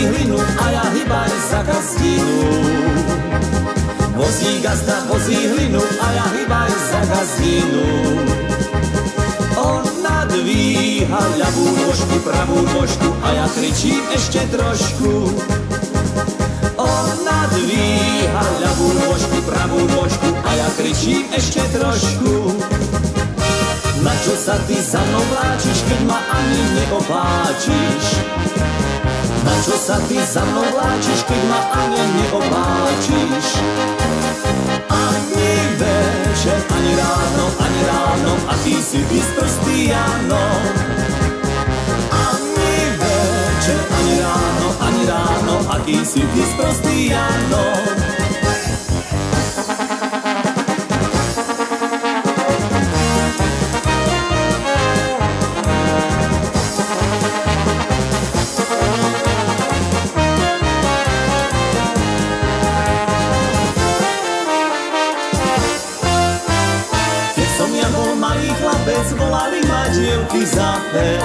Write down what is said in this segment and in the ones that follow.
vyhlinu a ja hybaj za gazdinu. Vozí gazda, vozí hlinu a ja hybaj za gazdinu. On nadvíha ľavú nožku, pravú nožku a ja kričím ešte trošku. On nadvíha ľavú nožku, pravú nožku a ja kričím ešte trošku. Na čo sa ty za mnou vláčiš, keď ma ani neopáčiš? Sa ty za mnou vláčiš, keď ma ani neopáčiš? Ani večer, ani ráno, ani ráno, a ty si vysprstý, áno. Ani večer, ani ráno, ani ráno, a ty si vysprstý, áno. Dievky za pec.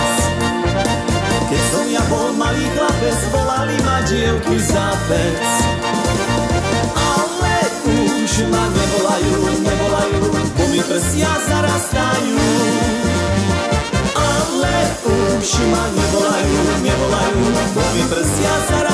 Keď som ja bol malý chlapec, volali ma dievky za pec. Ale už ma nevolajú, nevolajú, bo mi prsia zarastajú. Ale už ma nevolajú, nevolajú, bo mi prsia zarastajú.